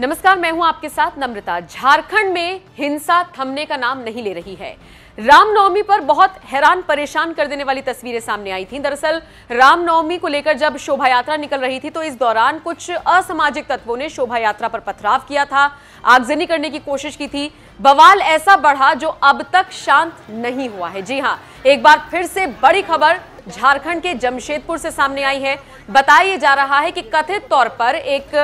नमस्कार, मैं हूँ आपके साथ नम्रता। झारखंड में हिंसा थमने का नाम नहीं ले रही है। रामनवमी पर बहुत हैरान, परेशान कर देने वाली तस्वीरें सामने आई थी। दरअसल, रामनवमी को लेकर जब शोभा यात्रा निकल रही थी तो इस दौरान कुछ असामाजिक तत्वों ने शोभा यात्रा पर पथराव किया था, आगजनी करने की कोशिश की थी। बवाल ऐसा बढ़ा जो अब तक शांत नहीं हुआ है। जी हाँ एक बार फिर से बड़ी खबर झारखंड के जमशेदपुर से सामने आई है। बताया जा रहा है कि कथित तौर पर एक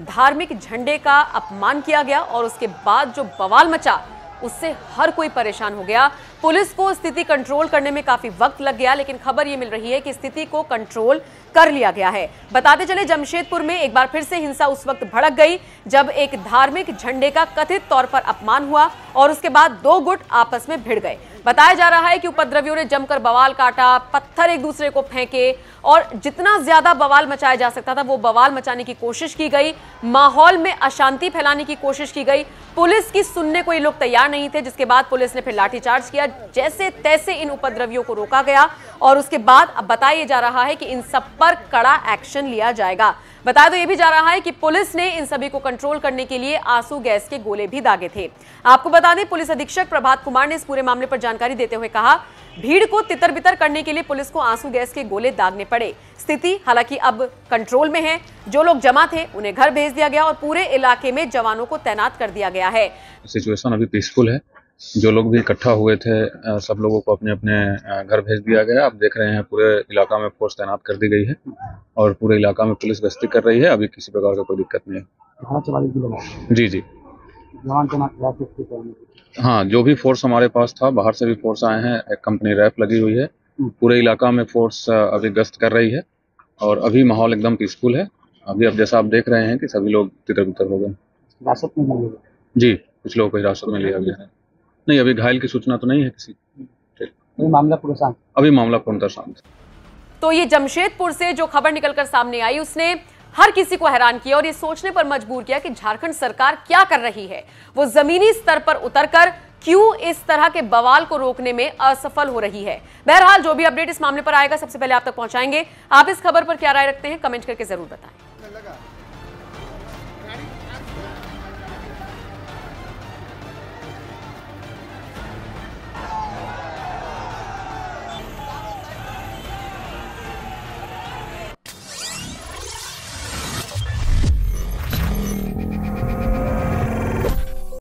धार्मिक झंडे का अपमान किया गया और उसके बाद जो बवाल मचा उससे हर कोई परेशान हो गया। पुलिस को स्थिति कंट्रोल करने में काफ़ी वक्त लग गया, लेकिन खबर यह मिल रही है कि स्थिति को कंट्रोल कर लिया गया है। बताते चले, जमशेदपुर में एक बार फिर से हिंसा उस वक्त भड़क गई, जब एक धार्मिक झंडे का कथित तौर पर अपमान हुआ और उसके बाद दो गुट आपस में भिड़ गए। बताया जा रहा है कि उपद्रवियों ने जमकर बवाल काटा, पत्थर एक दूसरे को फेंके और जितना ज़्यादा बवाल मचाया जा सकता था, वो बवाल मचाने की कोशिश की गई। माहौल में अशांति फैलाने की कोशिश की गई पुलिस की सुनने को ये लोग तैयार नहीं थे, जिसके बाद पुलिस ने फिर लाठीचार्ज किया। जैसे तैसे इन उपद्रवियों को रोका गया और उसके बाद अब बताया जा रहा है कि इन सब पर कड़ा एक्शन लिया जाएगा। बताया तो ये भी जा रहा है कि पुलिस ने इन सभी को कंट्रोल करने के लिए आँसू गैस के गोले भी दागे थे। आपको बता दें, पुलिस अधीक्षक प्रभात कुमार ने इस पूरे मामले पर जानकारी देते हुए कहा, भीड़ को तितर बितर करने के लिए पुलिस को आँसू गैस के गोले दागने पड़े। स्थिति हालाँकि अब कंट्रोल में है। जो लोग जमा थे, उन्हें घर भेज दिया गया और पूरे इलाके में जवानों को तैनात कर दिया गया है। सिचुएशन अभी पीसफुल है। जो लोग भी इकट्ठा हुए थे सब लोगों को अपने अपने घर भेज दिया गया। आप देख रहे हैं पूरे इलाका में फोर्स तैनात कर दी गई है और पूरे इलाका में पुलिस गश्ती कर रही है। अभी किसी प्रकार का कोई दिक्कत नहीं है। जी जी। हाँ जो भी फोर्स हमारे पास था बाहर से भी फोर्स आए हैं। एक कंपनी रैप लगी हुई है। पूरे इलाका में फोर्स अभी गश्त कर रही है और अभी माहौल एकदम पीसफुल है। अभी अब जैसा आप देख रहे हैं कि सभी लोग तितर बितर हो गए। हिरासत में जी कुछ लोगों को हिरासत में लिया गया है। नहीं अभी घायल की सूचना तो नहीं है किसी ये मामला पूरा शांत अभी मामला पूर्णतः शांत तो ये जमशेदपुर से जो खबर निकलकर सामने आई उसने हर किसी को हैरान किया और ये सोचने पर मजबूर किया कि झारखंड सरकार क्या कर रही है। वो जमीनी स्तर पर उतरकर क्यों इस तरह के बवाल को रोकने में असफल हो रही है। बहरहाल जो भी अपडेट इस मामले पर आएगा सबसे पहले आप तक पहुंचाएँगे। आप इस खबर पर क्या राय रखते हैं कमेंट करके ज़रूर बताएँ।